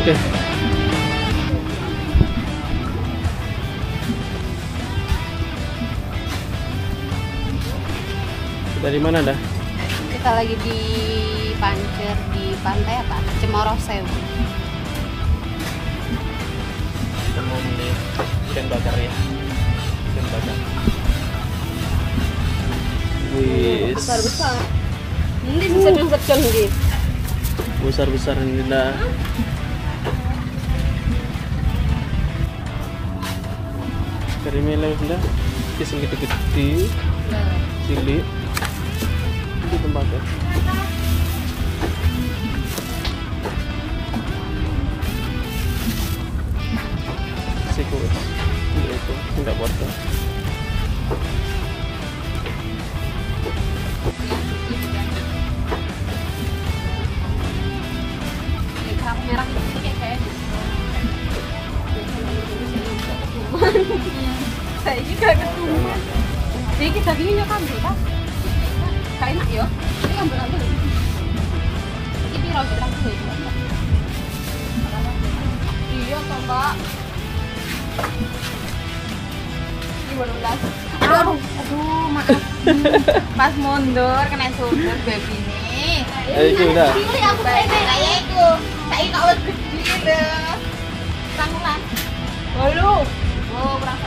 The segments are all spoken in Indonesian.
Oke. Okay. Dari mana dah? Kita lagi di Pancer di pantai apa? Cemoro Sewu. Kita mau beli ikan bakar ya. Ikan bakar. Iya, Wis. Besar besar. ini bisa uh. diungkapkan gitu. Besar besar ini dah. Dah. Kisah gede-gede, cilik. Di tempatnya. Siku, ini itu tidak wortel. Saya juga ketemu. Jadi kita gini ya kan, kita. Kayak enak ya. Ini kan berat Ini piro kita. Iya, toh, Mbak. Ini. Aduh, aduh, maaf. Pas mundur kena sumber baby ini. Eh, itu udah. Aku kayak itu. Saya kok gede lho. Rangkulan. Halo. Oh, berasa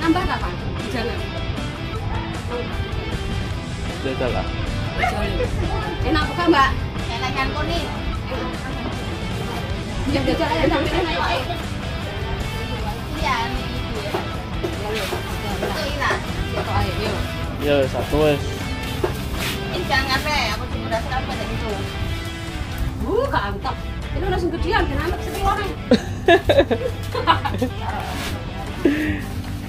Nambah kapan? Jangan. Sudah lah. Enak bukan, Mbak? enak kan kuning. Jam jajal aja sampai enak ayo. Iya, nih. Ya ya. Ila. Satu. Ya. Ini jangan ngape, aku cuma dasar apa dari itu. Uh. Ini gedean, anak sedih orang.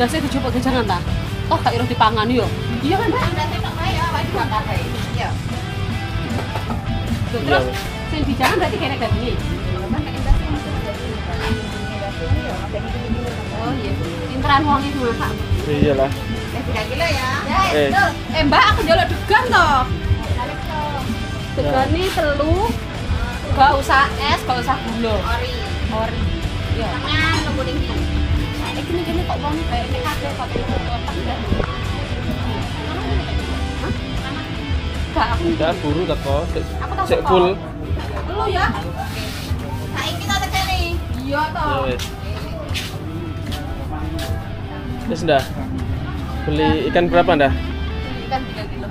Dah saya dicoba ke jangan ta. Oh, tak iroh dipangan yo. Iya kan, Mbak? Anda tengok saya, wajib bakar saya. Iya. Terus sing di jangan berarti kena dagingnya. Oh iya. Pinteran wong itu masak. Iyalah. Eh, tiga kilo ya. Eh. Tuh. Eh, Mbak, aku njaluk degan toh. Degan nih telu. Gak usah es, gak usah gula. Ori. Ori. Iya. Tengah nunggu dingin. Eh, kok wong kayak kabeh kok ini kotak dah. Hah? Gak, aku Udah buru teko. Sik full. Lu ya? Saiki tak tekeni. Iya Ya toh. wes. Wes dah. Beli ikan berapa dah? Ikan 3 kilo.